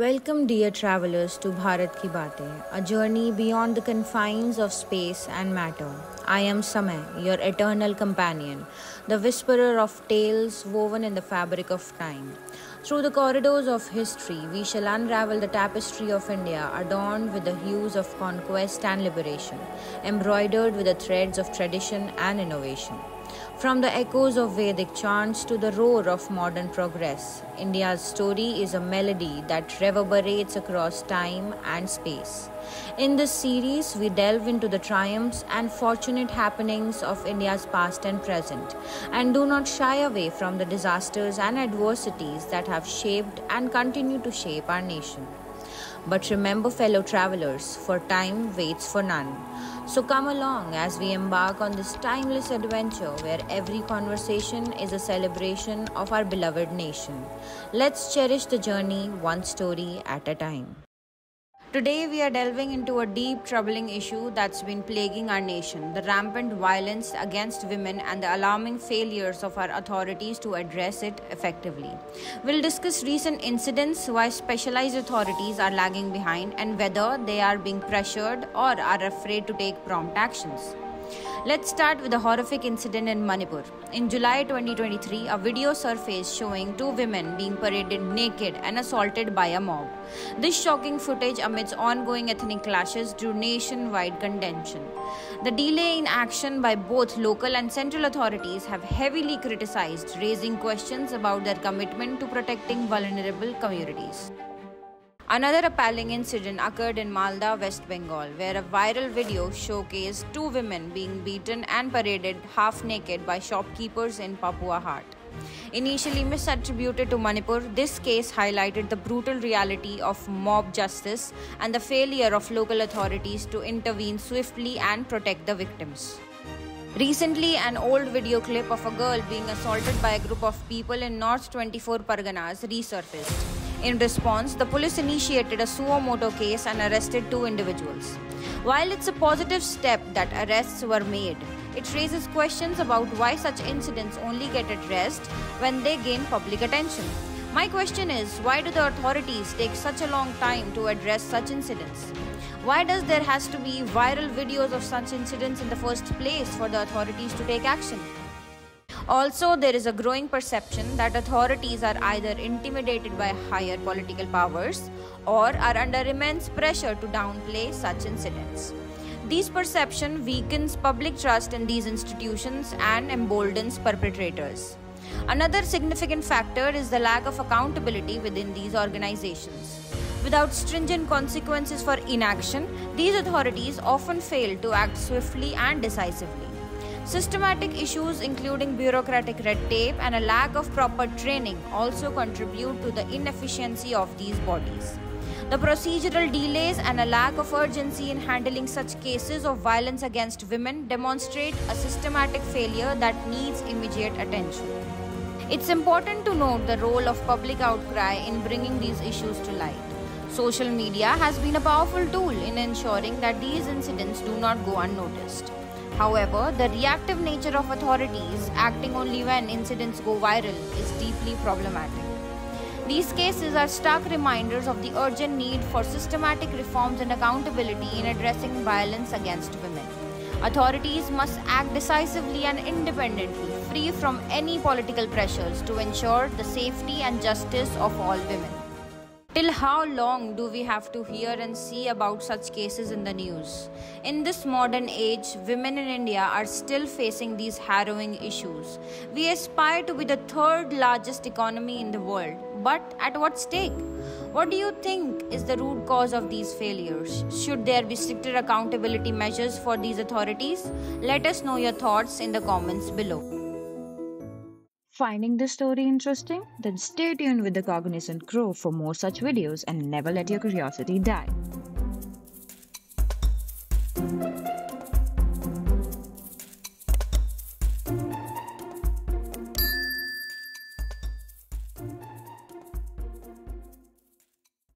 Welcome, dear travelers, to Bharat Ki Baatein, a journey beyond the confines of space and matter. I am Samay, your eternal companion, the whisperer of tales woven in the fabric of time. Through the corridors of history, we shall unravel the tapestry of India, adorned with the hues of conquest and liberation, embroidered with the threads of tradition and innovation. From the echoes of Vedic chants to the roar of modern progress, India's story is a melody that reverberates across time and space. In this series, we delve into the triumphs and fortunate happenings of India's past and present, and do not shy away from the disasters and adversities that have shaped and continue to shape our nation. But remember, fellow travelers, for time waits for none. So come along as we embark on this timeless adventure where every conversation is a celebration of our beloved nation. Let's cherish the journey one story at a time. Today, we are delving into a deep, troubling issue that's been plaguing our nation the rampant violence against women and the alarming failures of our authorities to address it effectively. We'll discuss recent incidents, why specialized authorities are lagging behind, and whether they are being pressured or are afraid to take prompt actions. Let's start with a horrific incident in Manipur. In July 2023, a video surfaced showing two women being paraded naked and assaulted by a mob. This shocking footage amidst ongoing ethnic clashes drew nationwide contention. The delay in action by both local and central authorities have heavily criticized, raising questions about their commitment to protecting vulnerable communities. Another appalling incident occurred in Malda, West Bengal, where a viral video showcased two women being beaten and paraded half naked by shopkeepers in Pakua Hat. Initially misattributed to Manipur, this case highlighted the brutal reality of mob justice and the failure of local authorities to intervene swiftly and protect the victims. Recently, an old video clip of a girl being assaulted by a group of people in North 24 Parganas resurfaced. In response, the police initiated a suo motu case and arrested two individuals. While it's a positive step that arrests were made, it raises questions about why such incidents only get addressed when they gain public attention. My question is why do the authorities take such a long time to address such incidents? Why does there has to be viral videos of such incidents in the first place for the authorities to take action? Also, there is a growing perception that authorities are either intimidated by higher political powers or are under immense pressure to downplay such incidents. This perception weakens public trust in these institutions and emboldens perpetrators. Another significant factor is the lack of accountability within these organizations. Without stringent consequences for inaction, these authorities often fail to act swiftly and decisively. Systematic issues, including bureaucratic red tape and a lack of proper training, also contribute to the inefficiency of these bodies. The procedural delays and a lack of urgency in handling such cases of violence against women demonstrate a systematic failure that needs immediate attention. It's important to note the role of public outcry in bringing these issues to light. Social media has been a powerful tool in ensuring that these incidents do not go unnoticed. However, the reactive nature of authorities acting only when incidents go viral is deeply problematic. These cases are stark reminders of the urgent need for systematic reforms and accountability in addressing violence against women. Authorities must act decisively and independently, free from any political pressures, to ensure the safety and justice of all women. Till how long do we have to hear and see about such cases in the news? In this modern age, women in India are still facing these harrowing issues. We aspire to be the third largest economy in the world, but at what stake? What do you think is the root cause of these failures? Should there be stricter accountability measures for these authorities? Let us know your thoughts in the comments below. Finding this story interesting? Then stay tuned with the Cognizant Crow for more such videos and never let your curiosity die.